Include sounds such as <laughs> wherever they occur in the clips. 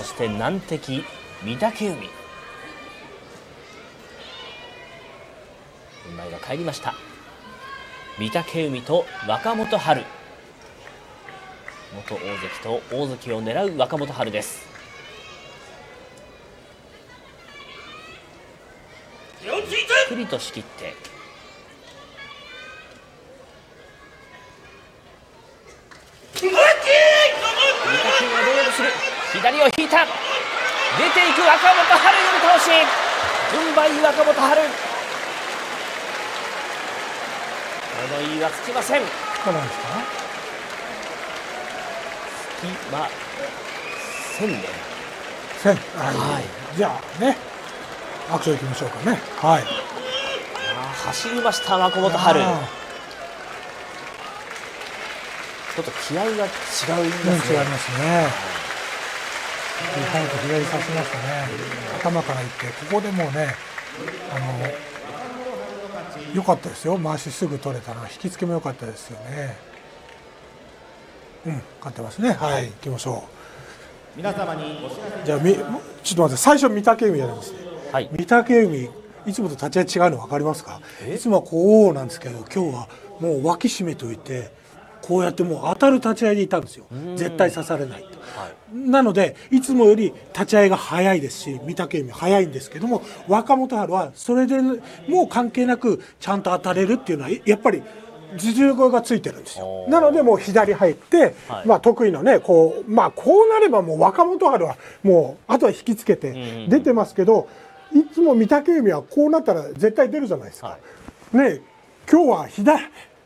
そして難敵御嶽海。軍配が返りました。御嶽海と若元春。元大関と大関を狙う若元春です。ゆっくりと仕切って御嶽海はどうやする左を引いた。出ていく若元春寄り倒し軍配若元春。物言いはつきません。つかないですか？つきませんね。せん。はい、じゃあねアクションいきましょうかね。はい。走りました若元春。ちあょっと気合が違いますーうん、違いね、ますね早く左差しましたね。頭からいってここでもうねあの良かったですよ。回しすぐ取れたのは引き付けも良かったですよね。うん勝ってますね。はい、行きましょ皆様にじゃあみちょっと待って最初御嶽海やりますね。はい。御嶽海いつもと立ち合い違うの分かりますか？いつもはこうなんですけど今日はもう脇締めといてこうやってもう当たる立ち合いでいたんですよ。絶対刺されないと、なのでいつもより立ち合いが早いですし御嶽海早いんですけども若元春はそれでもう関係なくちゃんと当たれるっていうのはやっぱり実力がついてるんですよ。なのでもう左入って、はい。まあ得意のねこうまあこうなればもう若元春はもうあとは引きつけて出てますけど、いつも御嶽海はこうなったら絶対出るじゃないですか。はい。ね今日は左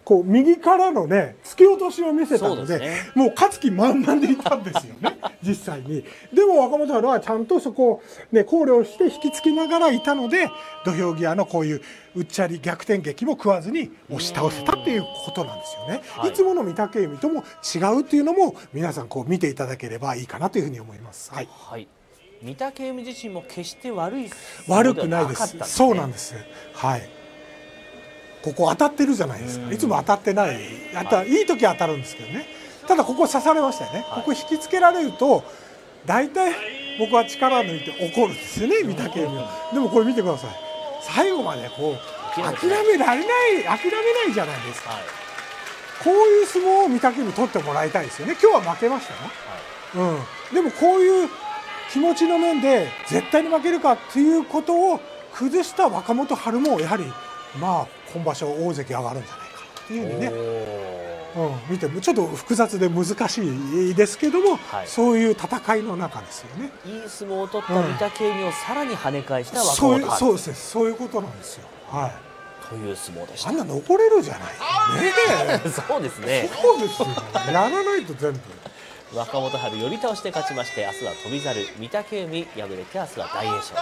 こう右からのね突き落としを見せたのでね。もう勝つ気満々でいたんですよね <laughs> 実際に。でも若元春はちゃんとそこを、ね、考慮して引きつけながらいたので土俵際のこういううっちゃり逆転劇も食わずに押し倒せたっていうことなんですよね、はい。い、つもの御嶽海とも違うっていうのも皆さんこう見ていただければいいかなというふうに思います、はい、はい。御嶽海自身も決して悪い悪くないです。ねそうなんです。はいここ当たってるじゃないですか。いつも当たってない。当たい。い時は当たるんですけどね。ただここ刺されましたよね、はい。ここ引きつけられると大体僕は力抜いて怒るんですよね御嶽海は。でもこれ見てください。最後までこう諦められない諦めないじゃないですか。はい。こういう相撲を御嶽海取ってもらいたいですよね。今日は負けましたよ。うん、でもこういう気持ちの面で絶対に負けるかっていうことを崩した若元春もやはりまあ今場所大関上がるんじゃないかっていうふうにね、おうん、見てもちょっと複雑で難しいですけども、はいそういう戦いの中ですよね。ーいい相撲を取った御嶽海をさらに跳ね返した若そうい元春うそうですねそういうことなんですよ。はい。という相撲でしたあんな残れるじゃない。<laughs> ねえ。そうですねそうですよ。やらないと全部。若元春寄り倒して勝ちまして明日は翔猿御嶽海敗れて明日は大栄翔です